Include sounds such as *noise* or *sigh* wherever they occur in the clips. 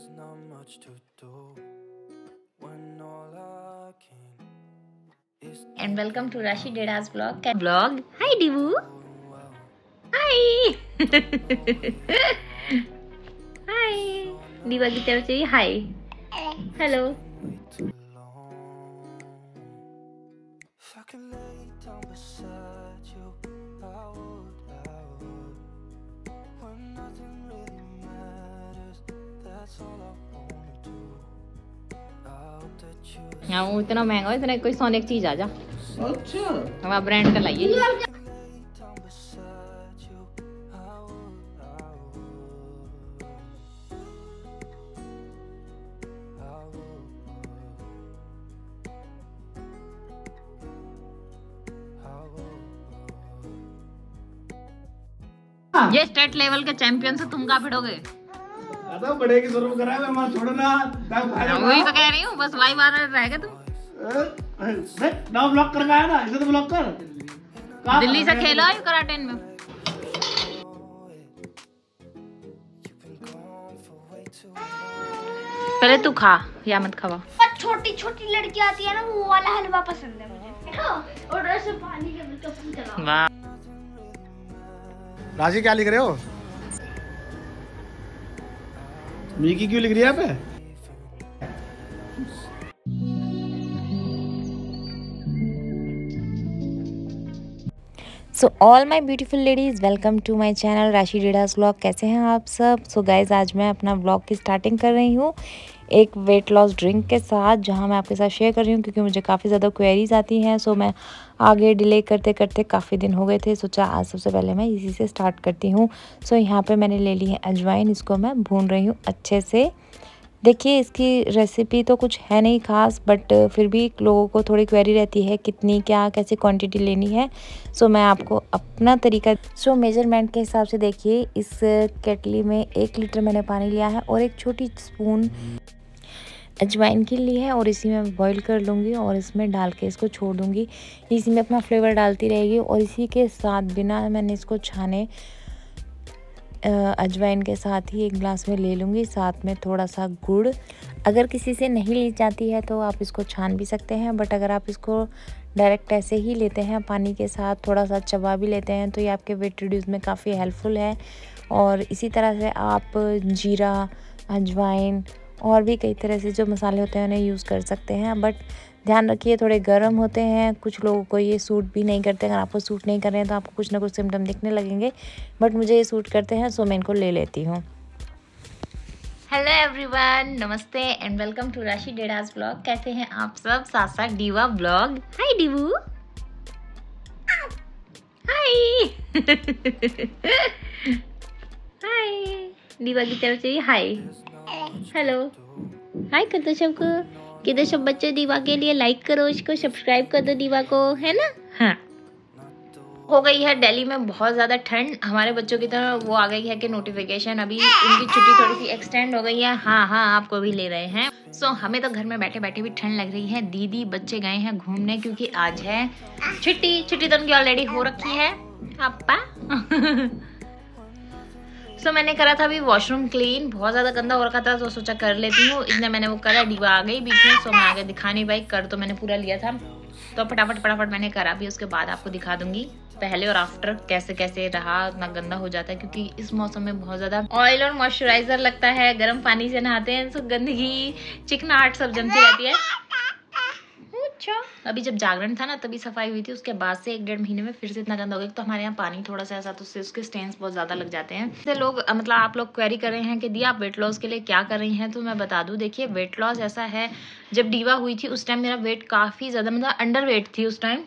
There's not much to do when all I can is And welcome to Rashi Deda's vlog. Vlog. Hi Divu. Hi. *laughs* hi. Diva ki taraf se hi. Hello. That you हाँ वो इतना महँगा इतना कोई सोने की चीज़ आ जा। अच्छा। हमारा ब्रांड का लाइए. ये स्टेट लेवल के चैंपियन से तुम कहाँ भिड़ोगे? बड़े की करा है मैं छोड़ो ना। तब वही तो कह रही हूँ बस वाई बार रहेगा तुम। ना ब्लॉक कर है ना इसे तो ब्लॉक कर। दिल्ली से कर? खेला है कराटेन में. पहले तू खा या मत खावा। छोटी छोटी लड़की आती है ना वो वाला हलवा पसंद है मुझे। और पानी के बिल्कुल वाह। क्या लिख रहे हो? मिकी क्यों लिख रही है आप? So all my beautiful ladies welcome to my channel Rashi Dedhas vlog कैसे हैं आप सब? सो so गाइज़ आज मैं अपना ब्लॉग की स्टार्टिंग कर रही हूँ। एक वेट लॉस ड्रिंक के साथ, जहाँ मैं आपके साथ शेयर कर रही हूँ, क्योंकि मुझे काफ़ी ज़्यादा क्वेरीज आती हैं सो मैं आगे डिले करते करते काफ़ी दिन हो गए थे सोचा आज सबसे पहले मैं इसी से स्टार्ट करती हूँ। सो यहाँ पे मैंने ले ली है अजवाइन इसको मैं भून रही हूँ अच्छे से। देखिए, इसकी रेसिपी तो कुछ है नहीं खास बट फिर भी लोगों को थोड़ी क्वेरी रहती है, कितनी, क्या, कैसी क्वांटिटी लेनी है। सो मैं आपको अपना तरीका सो मेज़रमेंट के हिसाब से देखिए, इस केटली में एक लीटर मैंने पानी लिया है और एक छोटी स्पून अजवाइन की ली है और इसी में बॉईल कर लूँगी और इसमें डाल के इसको छोड़ दूँगी। इसी में अपना फ्लेवर डालती रहेगी और इसी के साथ बिना मैंने इसको छाने अजवाइन के साथ ही एक ग्लास में ले लूँगी। साथ में थोड़ा सा गुड़। अगर किसी से नहीं ली जाती है तो आप इसको छान भी सकते हैं बट अगर आप इसको डायरेक्ट ऐसे ही लेते हैं, पानी के साथ थोड़ा सा चबा भी लेते हैं तो ये आपके वेट रिड्यूस में काफ़ी हेल्पफुल है। और इसी तरह से आप जीरा, अजवाइन और भी कई तरह से जो मसाले होते हैं उन्हें यूज़ कर सकते हैं। बट ध्यान रखिए, थोड़े गर्म होते हैं। कुछ लोगों को ये सूट भी नहीं करते। अगर आपको सूट नहीं कर रहे हैं तो आपको कुछ ना कुछ सिम्टम दिखने लगेंगे। बट मुझे ये सूट करते हैं सो मैं इनको ले लेती हूँ। हेलो एवरीवन नमस्ते and welcome to Rashi डेडास blog कैसे हैं आप सब? साथ साथ डीवा ब्लॉग हाय डीवू हाय हाय डीवा की तरफ़ से हाय हेलो। हाय कर दो सबको कि। दो सब बच्चों दीवा के लिए लाइक करो इसको सब्सक्राइब कर दो दीवा को है ना? हाँ। हो गई है दिल्ली में बहुत ज़्यादा ठंड हमारे बच्चों की तरह वो आ गई है कि नोटिफिकेशन अभी उनकी छुट्टी थोड़ी सी एक्सटेंड हो गई है। हाँ हाँ आपको भी ले रहे हैं। सो so, हमें तो घर में बैठे बैठे भी ठंड लग रही है। दीदी बच्चे गए हैं घूमने क्योंकि आज है छुट्टी। छुट्टी तो उनकी ऑलरेडी हो रखी है। पापा। *laughs* सो so, मैंने करा था अभी वॉशरूम क्लीन बहुत ज़्यादा गंदा हो रखा था तो सोचा कर लेती हूँ। इसने मैंने वो करा डीवा आ गई बीच में सो मैं आगे दिखानी भाई कर तो मैंने पूरा लिया था। तो फटाफट फटाफट मैंने करा भी उसके बाद आपको दिखा दूँगी पहले और आफ्टर कैसे कैसे रहा इतना गंदा हो जाता है क्योंकि इस मौसम में बहुत ज़्यादा ऑयल और मॉइस्चराइजर लगता है गर्म पानी से नहाते हैं तो गंदगी चिकनाहट सब जमती रहती है। अच्छा। अभी जब जागरण था ना, तभी सफ़ाई हुई थी, उसके बाद से एक डेढ़ महीने में फिर से इतना गंदा हो गया तो हमारे यहाँ पानी थोड़ा सा ऐसा तो उससे उसके स्टेन्स बहुत ज़्यादा लग जाते हैं। जैसे लोग मतलब आप लोग क्वेरी कर रहे हैं कि दी आप वेट लॉस के लिए क्या कर रही हैं तो मैं बता दू देखिये वेट लॉस ऐसा है, जब डीवा हुई थी, उस टाइम मेरा वेट काफ़ी ज़्यादा मतलब अंडर वेट थी उस टाइम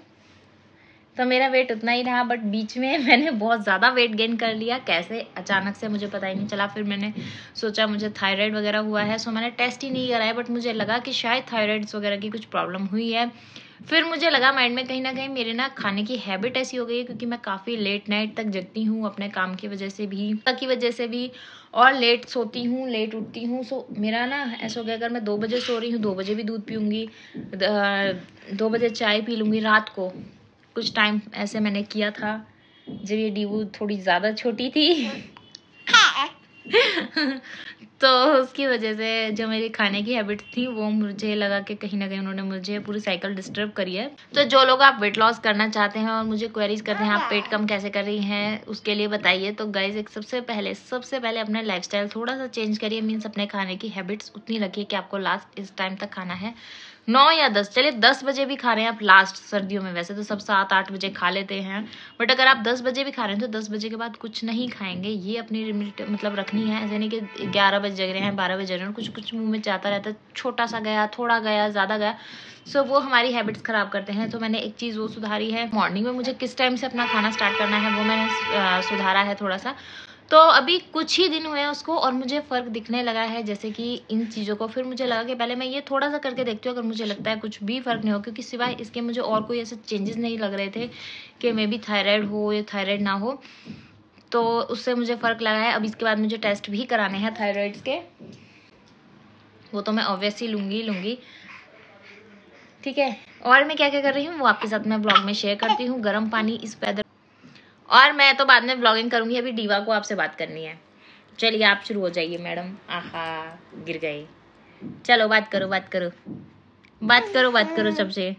तो मेरा वेट उतना ही रहा बट बीच में *laughs* मैंने बहुत ज़्यादा वेट गेन कर लिया। कैसे? अचानक से मुझे पता ही नहीं चला। फिर मैंने सोचा, मुझे थायराइड वगैरह हुआ है सो मैंने टेस्ट ही नहीं कराया बट मुझे लगा कि शायद थायराइड्स वगैरह की कुछ प्रॉब्लम हुई है। फिर मुझे लगा माइंड में कहीं ना कहीं मेरे ना खाने की हैबिट ऐसी हो गई है, क्योंकि मैं काफ़ी लेट नाइट तक जगती हूँ, अपने काम की वजह से भी की वजह से भी, और लेट सोती हूँ लेट उठती हूँ सो मेरा ना ऐसा हो गया, अगर मैं दो बजे सो रही हूँ, दो बजे भी दूध पीऊँगी दो बजे चाय पी लूँगी रात को। कुछ टाइम ऐसे मैंने किया था। जब ये डीबू थोड़ी ज़्यादा छोटी थी। *laughs* तो उसकी वजह से जो मेरी खाने की हैबिट थी, वो मुझे लगा कि कहीं ना कहीं उन्होंने मुझे पूरी साइकिल डिस्टर्ब करी है। तो जो लोग आप वेट लॉस करना चाहते हैं और मुझे क्वेरीज करते हैं, आप पेट कम कैसे कर रही हैं, उसके लिए बताइए। तो गाइज़ एक सबसे पहले सबसे पहले अपना लाइफ थोड़ा सा चेंज करिए। मीन्स अपने खाने की हैबिट्स उतनी रखिए कि आपको लास्ट इस टाइम तक खाना है। नौ या दस चलिए दस बजे भी खा रहे हैं आप लास्ट सर्दियों में वैसे तो सब सात आठ बजे खा लेते हैं बट अगर आप दस बजे भी खा रहे हैं तो दस बजे के बाद कुछ नहीं खाएँगे ये अपनी लिमिट मतलब रखनी है नहीं कि ग्यारह बजे जग रहे हैं बारह बजे जग रहे हैं कुछ कुछ मुँह में जाता रहता है छोटा सा गया थोड़ा गया ज़्यादा गया सो so, वो हमारी हैबिट्स ख़राब करते हैं तो मैंने एक चीज़ वो सुधारी है मॉर्निंग में मुझे किस टाइम से अपना खाना स्टार्ट करना है वो मैंने सुधारा है थोड़ा सा तो अभी कुछ ही दिन हुए हैं उसको और मुझे फ़र्क दिखने लगा है जैसे कि इन चीज़ों को। फिर मुझे लगा कि पहले मैं ये थोड़ा सा करके देखती हूँ, अगर मुझे लगता है कुछ भी फ़र्क नहीं हो, क्योंकि सिवाय इसके मुझे और कोई ऐसे चेंजेस नहीं लग रहे थे कि मे बी थायराइड हो या थायराइड ना हो। तो उससे मुझे फ़र्क लगा है। अब इसके बाद मुझे टेस्ट भी कराने हैं थायराइड्स के। वो तो मैं ऑब्वियसली लूँगी लूँगी। ठीक है? और मैं क्या क्या कर रही हूँ? वो आपके साथ मैं ब्लॉग में शेयर करती हूँ। गर्म पानी इस पैदल और मैं तो बाद में ब्लॉगिंग करूँगी, अभी डीवा को आपसे बात करनी है। चलिए, आप शुरू हो जाइए, मैडम। आहा, गिर गए चलो, बात करो बात करो। बात करो बात करो सबसे।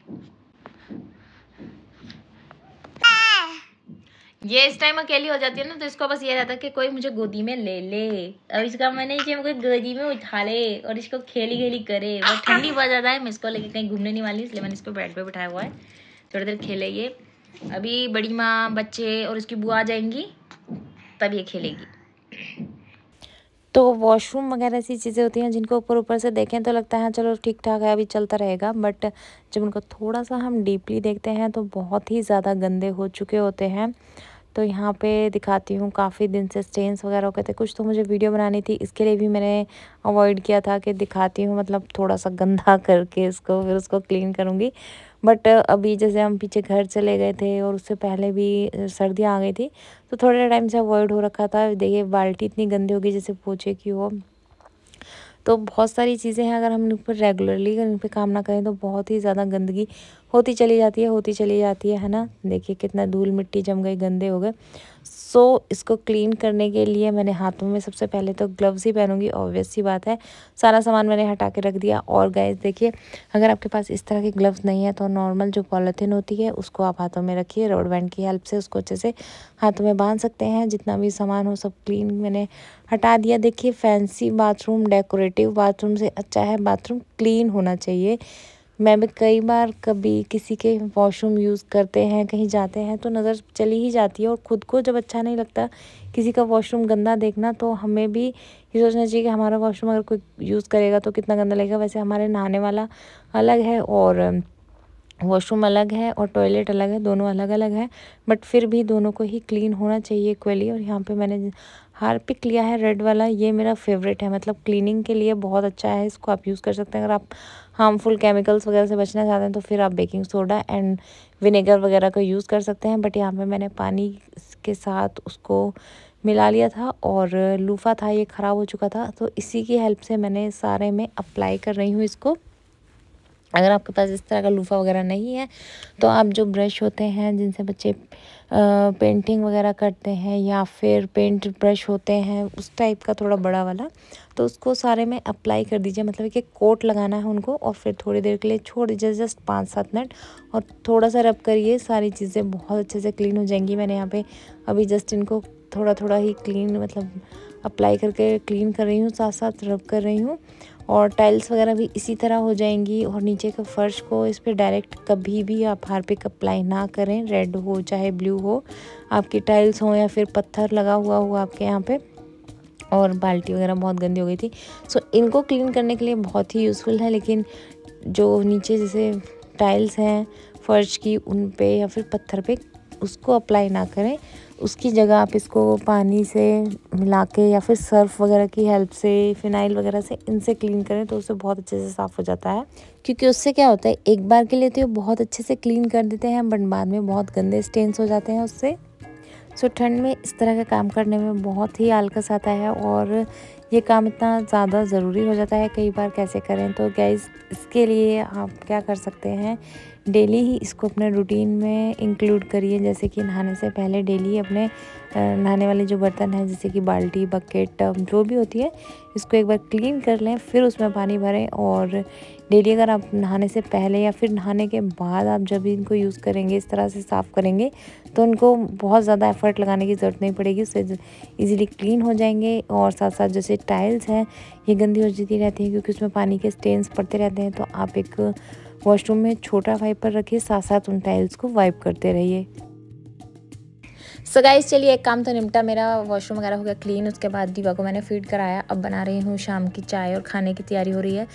ये इस टाइम अकेली हो जाती है ना तो इसको बस ये रहता है कि कोई मुझे गोदी में ले ले, और इसका मन है मुझे गोदी में उठा ले, और इसको खेली खेली करे। वो ठंडी बहुत ज़्यादा है, मैं इसको लेके कहीं घूमने नहीं वाली, इसलिए मैंने इसको बेड पे बिठाया हुआ है। थोड़ी देर खेले ये अभी बड़ी माँ, बच्चे और उसकी बुआ आ जाएँगी, तब ये खेलेगी। तो वॉशरूम वगैरह ऐसी चीज़ें होती हैं जिनको ऊपर ऊपर से देखें तो लगता है, चलो ठीक ठाक है, अभी चलता रहेगा। बट जब उनको थोड़ा सा हम डीपली देखते हैं तो बहुत ही ज़्यादा गंदे हो चुके होते हैं। तो यहाँ पे दिखाती हूँ, काफ़ी दिन से स्टेन्स वगैरह हो गए थे। कुछ तो मुझे वीडियो बनानी थी, इसके लिए भी मैंने अवॉइड किया था कि दिखाती हूँ मतलब थोड़ा सा गंदा *laughs* करके इसको, फिर उसको क्लीन करूँगी। बट अभी जैसे हम पीछे घर चले गए थे और उससे पहले भी सर्दियाँ आ गई थी तो थोड़े टाइम से अवॉइड हो रखा था। देखिए, बाल्टी इतनी गंदी होगी जैसे पोछे की हो। तो बहुत सारी चीज़ें हैं, अगर हम इन पर रेगुलरली इन पर काम ना करें तो बहुत ही ज़्यादा गंदगी होती चली जाती है, होती चली जाती है है ना? देखिए कितना धूल मिट्टी जम गई, गंदे हो गए। सो so, इसको क्लीन करने के लिए मैंने हाथों में सबसे पहले तो ग्लव्स ही पहनूँगी ऑब्वियस सी बात है। सारा सामान मैंने हटा के रख दिया। और गैस देखिए अगर आपके पास इस तरह के ग्लव्स नहीं है तो नॉर्मल जो पॉलीथीन होती है उसको आप हाथों में रखिए। रोड बैंड की हेल्प से उसको अच्छे से हाथों में बाँध सकते हैं। जितना भी सामान हो सब क्लीन मैंने हटा दिया। देखिए फैंसी बाथरूम डेकोरेटिव बाथरूम से अच्छा है। बाथरूम क्लीन होना चाहिए। मैं भी कई बार कभी किसी के वॉशरूम यूज़ करते हैं, कहीं जाते हैं तो नज़र चली ही जाती है और ख़ुद को जब अच्छा नहीं लगता किसी का वॉशरूम गंदा देखना तो हमें भी ये सोचना चाहिए कि हमारा वॉशरूम अगर कोई यूज़ करेगा तो कितना गंदा लगेगा। वैसे हमारे नहाने वाला अलग है और वॉशरूम अलग है और टॉयलेट अलग है, दोनों अलग अलग है बट फिर भी दोनों को ही क्लीन होना चाहिए इक्वली और यहाँ पे मैंने हारपिक लिया है रेड वाला, ये मेरा फेवरेट है। मतलब क्लीनिंग के लिए बहुत अच्छा है, इसको आप यूज़ कर सकते हैं। अगर आप हार्मफुल केमिकल्स वगैरह से बचना चाहते हैं तो फिर आप बेकिंग सोडा एंड विनेगर वगैरह का यूज़ कर सकते हैं। बट यहाँ पे मैंने पानी के साथ उसको मिला लिया था और लूफ़ा था, ये ख़राब हो चुका था। तो इसी की हेल्प से मैंने सारे में अप्लाई कर रही हूँ इसको। अगर आपके पास इस तरह का लूफ़ा वगैरह नहीं है तो आप जो ब्रश होते हैं, जिनसे बच्चे पेंटिंग वगैरह करते हैं या फिर पेंट ब्रश होते हैं, उस टाइप का थोड़ा बड़ा वाला। तो उसको सारे में अप्लाई कर दीजिए मतलब कि कोट लगाना है उनको और फिर थोड़ी देर के लिए छोड़ दीजिए जस्ट पाँच सात मिनट और थोड़ा सा रब करिए, सारी चीज़ें बहुत अच्छे से क्लीन हो जाएँगी। मैंने यहाँ पे अभी जस्ट इनको थोड़ा थोड़ा ही क्लीन मतलब अप्लाई करके क्लीन कर रही हूँ साथ साथ रब कर रही हूँ और टाइल्स वगैरह भी इसी तरह हो जाएँगी और नीचे के फर्श को इस पर डायरेक्ट कभी भी आप हारपिक अप्लाई ना करें रेड हो चाहे ब्लू हो। आपकी टाइल्स हो या फिर पत्थर लगा हुआ हो आपके यहाँ पे और बाल्टी वगैरह बहुत गंदी हो गई थी। सो इनको क्लीन करने के लिए बहुत ही यूज़फुल है, लेकिन जो नीचे जैसे टाइल्स हैं, फर्श की उन पे या फिर पत्थर पे, उसको अप्लाई ना करें। उसकी जगह आप इसको पानी से मिला के या फिर सर्फ वगैरह की हेल्प से, फिनाइल वगैरह से इनसे क्लीन करें तो उससे बहुत अच्छे से साफ़ हो जाता है। क्योंकि उससे क्या होता है, एक बार के लिए तो बहुत अच्छे से क्लीन कर देते हैं, बट बाद में बहुत गंदे स्टेन्स हो जाते हैं उससे। सो ठंड में इस तरह का काम करने में बहुत ही आलकस आता है और ये काम इतना ज़्यादा ज़रूरी हो जाता है कई बार कैसे करें? तो गैस इसके लिए आप क्या कर सकते हैं? डेली ही इसको अपने रूटीन में इंक्लूड करिए। जैसे कि नहाने से पहले डेली अपने नहाने वाले जो बर्तन हैं, जैसे कि बाल्टी बकेट जो भी होती है, इसको एक बार क्लीन कर लें, फिर उसमें पानी भरें और डेली अगर आप नहाने से पहले या फिर नहाने के बाद आप जब इनको यूज़ करेंगे, इस तरह से साफ़ करेंगे तो उनको बहुत ज़्यादा एफर्ट लगाने की ज़रूरत नहीं पड़ेगी, उससे इजीली क्लीन हो जाएँगे और साथ साथ जैसे टाइल्स हैं, ये गंदी हो जाती रहती हैं क्योंकि उसमें पानी के स्टेन्स पड़ते रहते हैं तो आप एक वॉशरूम में छोटा वाइपर रखिए साथ साथ उन टाइल्स को वाइप करते रहिए। सो so गाइस चलिए एक काम तो निपटा मेरा वॉशरूम वगैरह हो गया क्लीन उसके बाद दीवा को मैंने फ़ीड कराया। अब बना रही हूँ शाम की चाय और खाने की तैयारी हो रही है।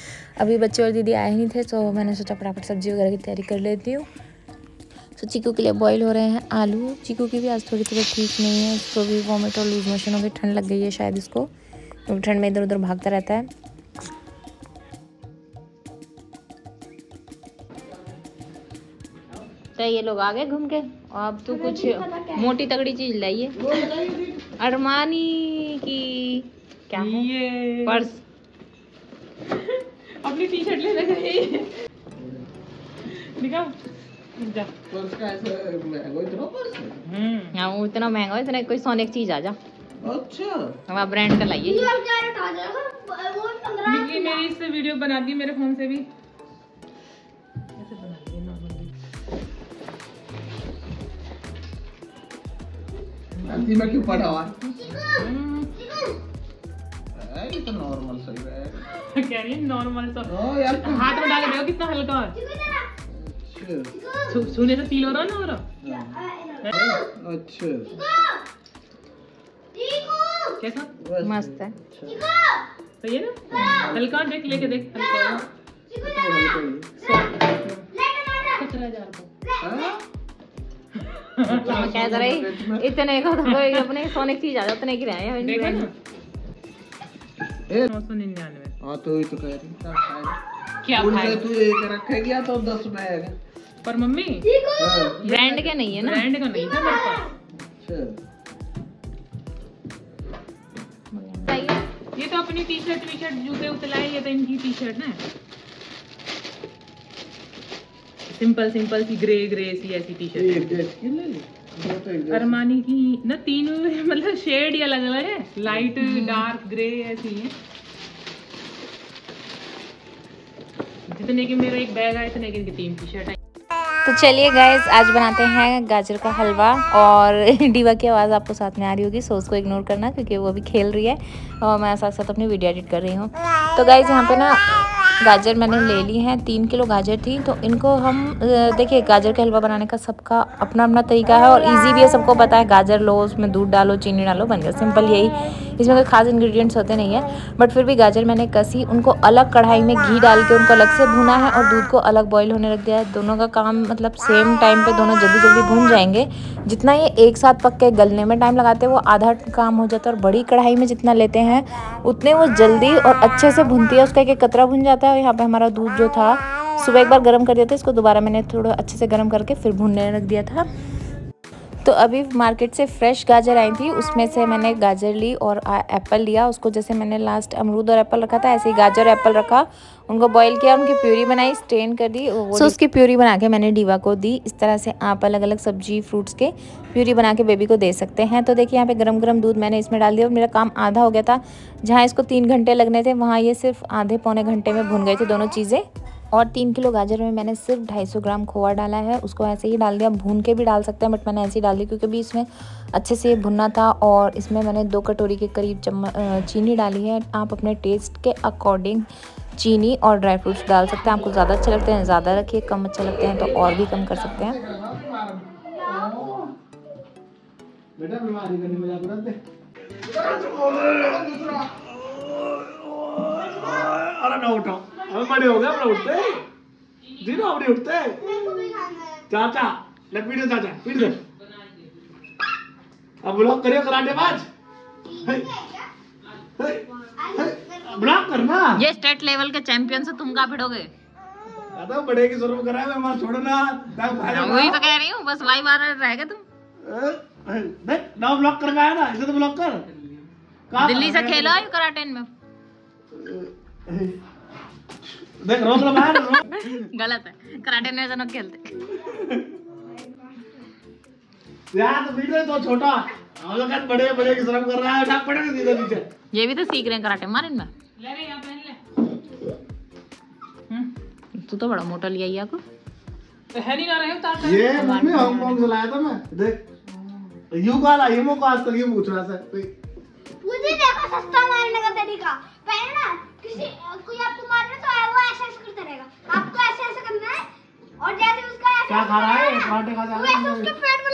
अभी बच्चे और दीदी आए नहीं थे तो मैंने सोचा फटाफट सब्ज़ी वगैरह की तैयारी कर लेती हूँ। सो so, चीकू के लिए बॉईल हो रहे हैं आलू। चीकू की भी आज थोड़ी थोड़ी ठीक नहीं है उसको भी वॉमिट और लूज मोशन हो गई ठंड लग गई है शायद इसको। क्योंकि ठंड में इधर उधर भागता रहता है। तो ये लोग आ गए घूम के? अब तो कुछ मोटी तगड़ी चीज़ लाइए। अरमानी की क्या है? ये। पर्स। *laughs* अपनी टी शर्ट ले लगे दिखा जा। पर्स का ऐसा महँगा इतना है? हम्म। हाँ वो इतना महँगा है इतना कोई सोने की चीज़ आ जा। अच्छा। हमारा ब्रांड का लाइए। मेरी इससे वीडियो बना दी मेरे फ़ोन से भी। अंतिम में क्यों पड़ा हुआ ये तो नॉर्मल सही है कह रही है नॉर्मल सा ओ यार हाथ में डाल देखो कितना हल्का है छूने से फील हो रहा है ना हो रहा अच्छा कैसा मस्त है सही है ना हल्का देख लेके देख हल्का सत्रह हज़ार हाँ? कह रही इतने का तो अपने सोने की चीज़ आ जा उतने की रहे देखा ना? नौ सौ निन्यानवे हाँ तो तो कह रही क्या भाई तू एक रखेगी तो दस बैग। पर मम्मी हाँ, ब्रांड के नहीं है ना? ब्रांड का नहीं था मेरे पास। अच्छा। ये तो अपनी टी शर्ट वी शर्ट जूते उते लाए ये तो इनकी टी शर्ट ना सिंपल सिंपल सी ग्रे ग्रे सी ऐसी टी शर्ट एक ड्रेस की ले ली। दो तो अरमानी की ना तीनों *laughs* मतलब शेड ही अलग अलग है। लाइट डार्क ग्रे ऐसी है। जितने की मेरा एक बैग आया इतने की इनकी तीन टी शर्ट आई तो चलिए गाइस आज बनाते हैं गाजर का हलवा और *laughs* डीवा की आवाज़ आपको साथ में आ रही होगी सो उसको इग्नोर करना क्योंकि वो अभी खेल रही है और मैं साथ साथ अपनी वीडियो एडिट कर रही हूँ। तो गाइस यहाँ पे ना गाजर मैंने ले ली हैं, तीन किलो गाजर थी तो इनको हम देखिए, गाजर का हलवा बनाने का सबका अपना अपना तरीका है और इजी भी है, सबको पता है, गाजर लो, उसमें दूध डालो, चीनी डालो, बन गया सिंपल यही। इसमें कोई खास इंग्रेडिएंट्स होते नहीं है बट फिर भी गाजर मैंने कसी, उनको अलग कढ़ाई में घी डाल के उनको अलग से भुना है और दूध को अलग बॉयल होने रख दिया है। दोनों का काम मतलब सेम टाइम पर दोनों जल्दी जल्दी भून जाएँगे। जितना ये एक साथ पक के गलने में टाइम लगाते हैं, वो आधा काम हो जाता है और बड़ी कढ़ाई में जितना लेते हैं, उतने वो जल्दी और अच्छे से भुनती है, उसका एक कतरा भुन जाता है। और यहाँ पे हमारा दूध जो था, सुबह एक बार गर्म कर दिया था, इसको दोबारा मैंने थोड़ा अच्छे से गर्म करके फिर भूनने रख दिया था। तो अभी मार्केट से फ्रेश गाजर आई थी, उसमें से मैंने गाजर ली और एप्पल लिया। उसको जैसे मैंने लास्ट अमरूद और एप्पल रखा था, ऐसे ही गाजर एप्पल रखा। उनको बॉईल किया, उनकी प्यूरी बनाई स्ट्रेन कर दी सो उसकी प्यूरी बना के मैंने डीवा को दी। इस तरह से आप अलग अलग सब्ज़ी फ्रूट्स के प्यूरी बना के बेबी को दे सकते हैं। तो देखिए, यहाँ पे गरम गरम दूध मैंने इसमें डाल दिया और मेरा काम आधा हो गया था। जहाँ इसको तीन घंटे लगने थे, वहाँ ये सिर्फ़ आधे पौने घंटे में भुन गए थे दोनों चीज़ें। और तीन किलो गाजर में मैंने सिर्फ़ 250 ग्राम खोआ डाला है। उसको ऐसे ही डाल दिया। भून के भी डाल सकते हैं, बट मैंने ऐसे ही डाल दिया क्योंकि भी इसमें अच्छे से भुनना था और इसमें मैंने दो कटोरी के करीब चीनी डाली है। आप अपने टेस्ट के अकॉर्डिंग चीनी और ड्राई फ्रूट्स डाल सकते हैं। आपको ज़्यादा अच्छे लगते हैं, ज़्यादा रखिए, कम अच्छे लगते हैं तो और भी कम कर सकते हैं। बेटा, बीमारी करने अरे ना उठो। अब बड़े हो गए अपना उठते जी ना अपने उठते चाचा ले पीट चाचा पीट दे अब ब्लॉक करियो कराटे ब्लॉक करना। ये स्टेट लेवल के चैंपियन से तुम कहाँ भिड़ोगे दादा बड़े की स्वरूप करा है मैं छोड़ो ना। वही तो कह रही हूँ बस वाई बार रहेगा तुम। ना ब्लॉक कर ना इसे तो ब्लॉक कर। दिल्ली से? खेला है कराटेन में देख रोक लो रोक। गलत है। कराटे में ऐसा खेलते। यार तो वीडियो तो छोटा। हम लोग कहते बड़े बड़े की शर्म कर रहा है उठा पड़े सीधे नीचे। ये भी तो सीख रहे हैं कराटे। मार इनमें। ले रे यहाँ पहन ले। हम्म तू तो बड़ा मोटा लिया ये को पहन ही ना रहे उतार ये मम्मी हांगकांग से लाया था मैं? देख। यू कहा ये मो आज तक ये पूछ रहा था मुझे देखो सस्ता मारने का तरीका। पहले ना किसी कोई आपको मारने तो वो ऐसे ऐसे करता रहेगा। आपको ऐसे ऐसे करना है और जैसे उसका ऐसे क्या खा रहा है? पराठे खा वो ऐसे रहा उसके पेट में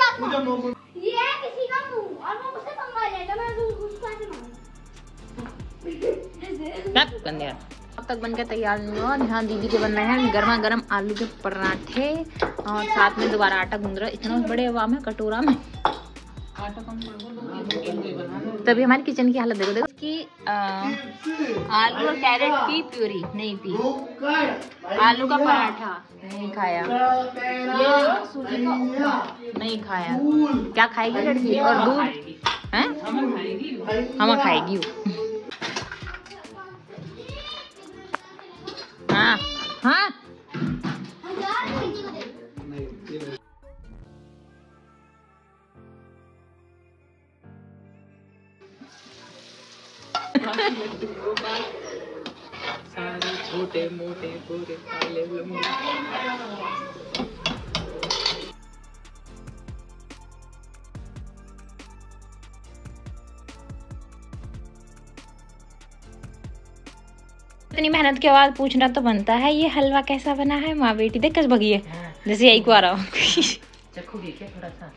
ये है किसी का मुँह और वो मुझसे पंगा लेगा मैं तो उसको ऐसे मारूँगा गया। अब तक बनकर तैयार नहीं हुआ। यहाँ दीदी के बन रहे हैं गर्मा गर्म आलू के पराठे और साथ में दोबारा आटा गूंद रहा है। इतना बड़े हवा में कटोरा में। तभी हमारी किचन की हालत देखो देखो। अ, आलू और कैरेट की प्यूरी नहीं पी। आलू का पराठा नहीं खाया। ये सूजी का नहीं खाया। क्या खाएगी लड़की? और दूध? हैं? हम खाएगी। हाँ हाँ। सारे छोटे मोटे गोरे काले लंबे इतनी मेहनत के बाद पूछना तो बनता है ये हलवा कैसा बना है? माँ बेटी देख कस भगी है। जैसे यही को आ रहा हूँ चखोगे क्या थोड़ा सा?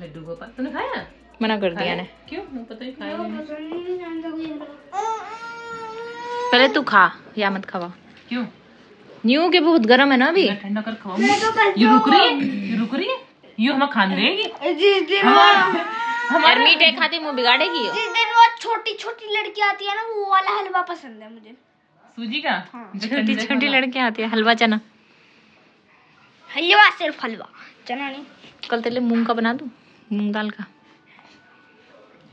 लड्डू गोपाल। तूने खाया? मना कर दिया ने। क्यों? पता ही खाया नहीं। पहले तू खा या मत खवा। क्यों? न्यू के बहुत गर्म है ना अभी? ठंडा कर खवाऊँगी ये रुक रही है? ये रुक रही है? ये हमें खाने देगी? यार मीठे खाते मुँह बिगाड़ेगी जिस दिन वो छोटी छोटी लड़की आती है ना वो वाला हलवा पसंद है मुझे। सूजी का? छोटी छोटी लड़कियाँ आती है हलवा चना। हलवा सिर्फ़ हलवा चना नहीं। कल तेरे मूंग का बना दूँ? मूंग दाल का।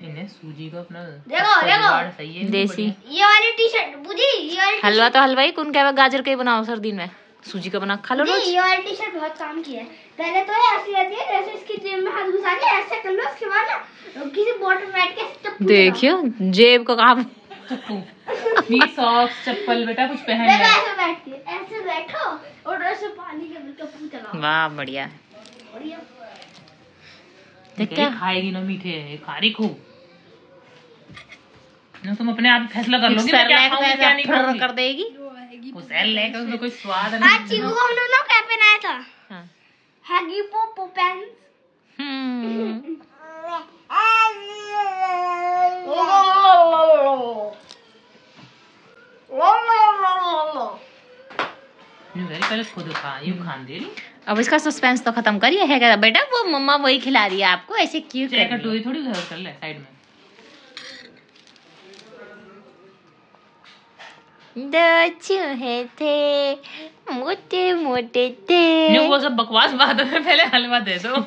इन्हें सूजी को अपना देखो, परिवार सही है देसी। ये वाली टी शर्ट बुझी? ये वाली हलवा तो हलवा ही कौन कहे गाजर का ही बनाओ सर्दी में? सूजी का बना खा लो रोज। ये वाली टी शर्ट बहुत काम की है। पहले तो ये ऐसी रहती है जैसे इसकी जेब में हाथ घुसा के ऐसे कर लो उसके बाद ना किसी बोट में बैठ के देखियो जेब का काम। सॉक्स चप्पल बेटा कुछ पहन ले ऐसे बैठती है ऐसे बैठो और ऐसे पानी के चप्पू चलाओ वाह बढ़िया। और ये देख क्या खाएगी ना मीठे है खा रही खूब। ना तुम अपने आप फैसला कर लोगी मैं क्या खाऊँगी क्या नहीं खाऊँगी? कर देगी। वो सेल लेकर उसमें कोई स्वाद आज नहीं चीकू को हम लोग ना क्या पहनाया था। हाँ। हैगी पोपो पैंट्स हम्म, अब इसका सस्पेंस तो खत्म करिए है क्या बेटा? वो मम्मा वही खिला रही है आपको ऐसे क्यों कर रही है? थोड़ी उधर कर ले साइड में। दो चूहे थे। मोटे मोटे थे। नहीं वो सब बकवास बात है पहले हलवा दे दो।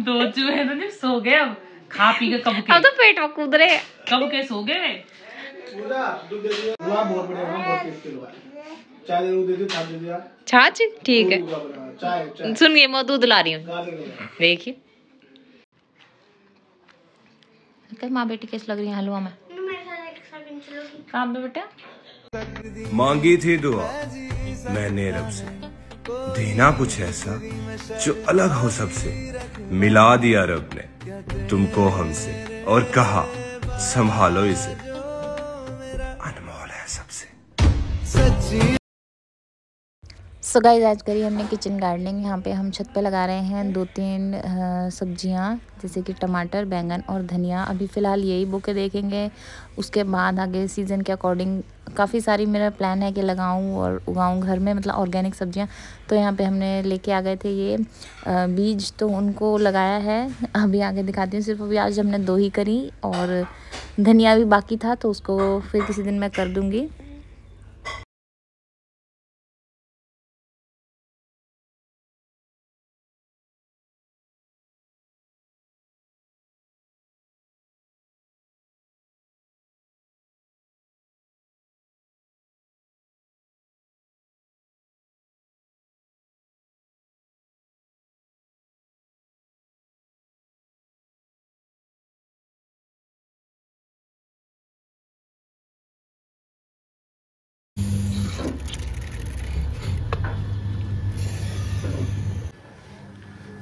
दो चूहे तो नहीं सो गए अब। खा पी के कब के? अब तो पेट में कूद रहे कब के सो गए? पूरा दूध दे दिया। हुआ बहुत बढ़िया बहुत टेस्टी चाय दूध दे दिया चाय दे दिया। छाछ? ठीक है। दूध का बना हुआ, चाय चाय। सुन मैं दूध ला रही हूँ। देखिए। माँ बेटी कैसी लग रही है हलवा में? काम पे बेटा? मांगी थी दुआ, मैंने रब से। देना कुछ ऐसा जो अलग हो सबसे। मिला दिया रब ने तुमको हमसे और कहा, संभालो इसे। सो गाइज़ आज करी हमने किचन गार्डनिंग यहाँ पे हम छत पे लगा रहे हैं दो तीन सब्ज़ियाँ, जैसे कि टमाटर, बैंगन और धनिया। अभी फ़िलहाल यही बुके देखेंगे। उसके बाद आगे सीज़न के अकॉर्डिंग काफ़ी सारी मेरा प्लान है कि लगाऊँ और उगाऊं घर में मतलब ऑर्गेनिक सब्ज़ियाँ। तो यहाँ पे हमने लेके आ गए थे ये बीज। तो उनको लगाया है। अभी आगे दिखाती हूँ। सिर्फ़ अभी आज हमने दो ही करी और धनिया भी बाकी था तो उसको फिर किसी दिन मैं कर दूँगी।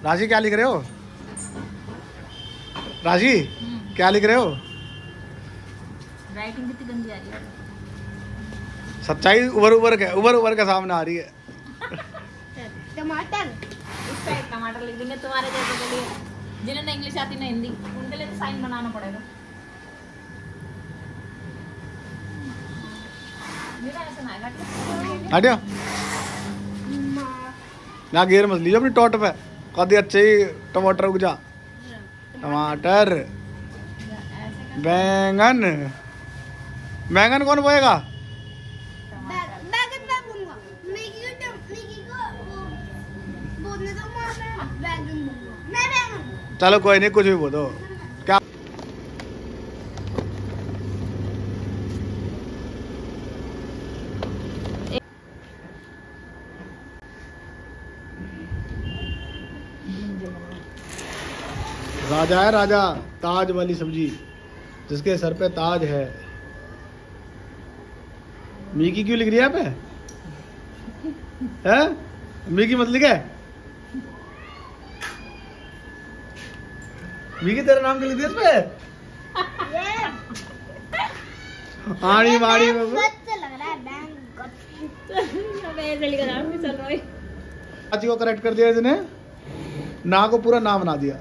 राज़ी क्या लिख रहे हो? राज़ी क्या लिख रहे हो? राइटिंग कितनी गंदी आ रही है। सच्चाई उबर उबर के उबर उबर के सामने आ रही है। *laughs* टमाटर। इस साइड टमाटर लिख देंगे तुम्हारे जैसे के लिए। जिन्हें ना इंग्लिश आती ना हिंदी उनके लिए तो साइन बनाना पड़ेगा? हटियो। ना गियर मत लीजिए अपनी टोट पे। कदी अच्छे टमाटर उग जा। टमाटर। बैंगन। बैंगन कौन बोएगा? चलो कोई नहीं कुछ भी बोलो। राजा है राजा ताज वाली सब्ज़ी जिसके सर पे ताज है। मीकी क्यों लिख रही है यहाँ पे? है? मीकी मत लिखे। मीकी तेरा नाम क्यों लिख दिया इस आड़ी माड़ी में अच्छा है है को करेक्ट कर दिया इसने। ना को पूरा नाम बना दिया।